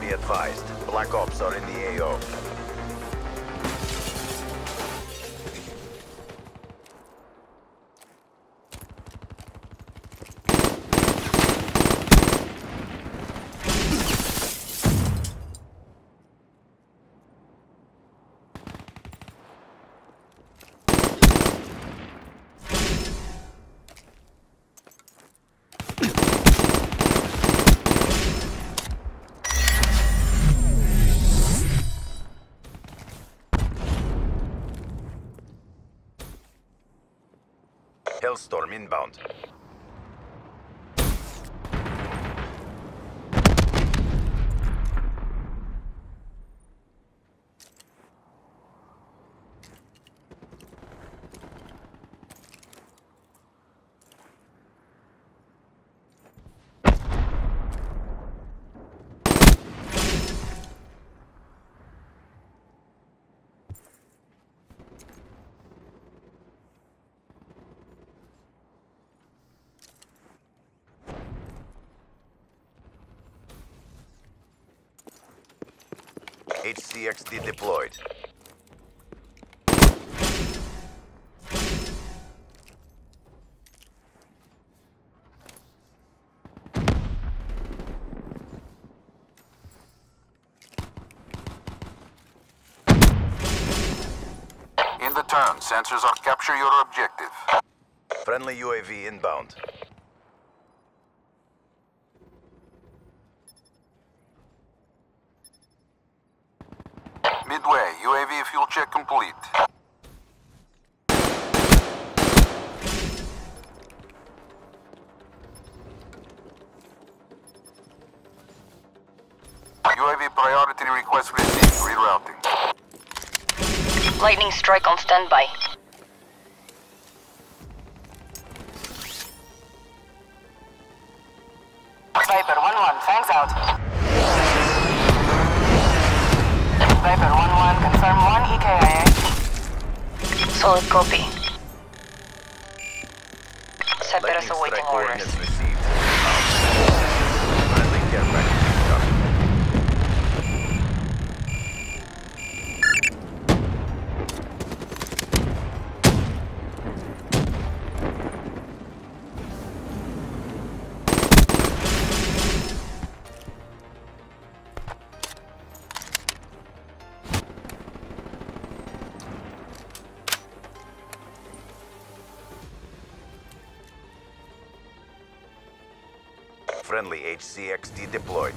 Be advised, Black Ops are in the AO. Hellstorm inbound. HCXD deployed. In the turn, sensors are capture your objective. Friendly UAV inbound. Midway, UAV fuel check complete. UAV priority request received. Rerouting. Lightning strike on standby. Viper 1-1, fangs out. Viper 1-1, confirm 1 EKIA. Solid copy. Cerberus Lightning awaiting strike orders. Friendly HCXD deployed.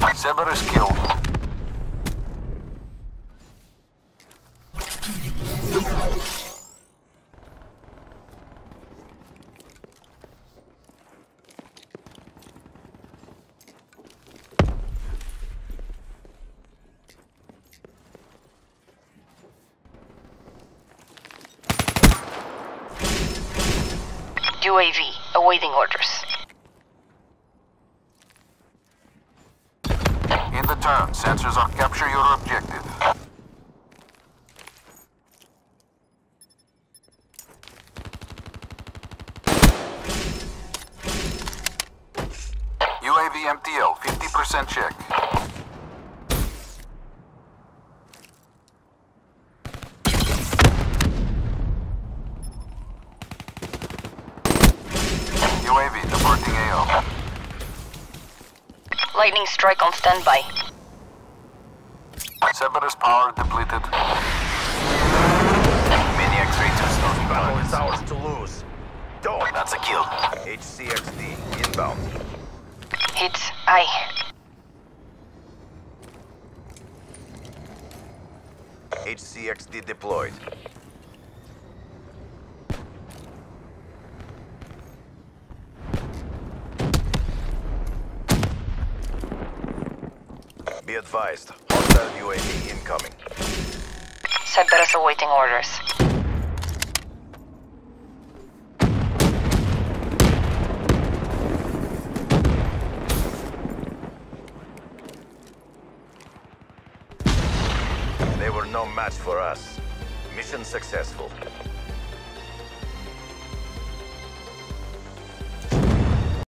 Cerberus killed. UAV awaiting orders. Sensors are capture your objective. UAV MTL, 50% check. UAV AO. Lightning strike on standby. Cerberus power depleted. Maniac traitors Battle is ours to lose. Don't. That's a kill. HCXD inbound. It's I. HCXD deployed. Be advised, hostile UAV incoming. Cerberus awaiting orders. They were no match for us. Mission successful.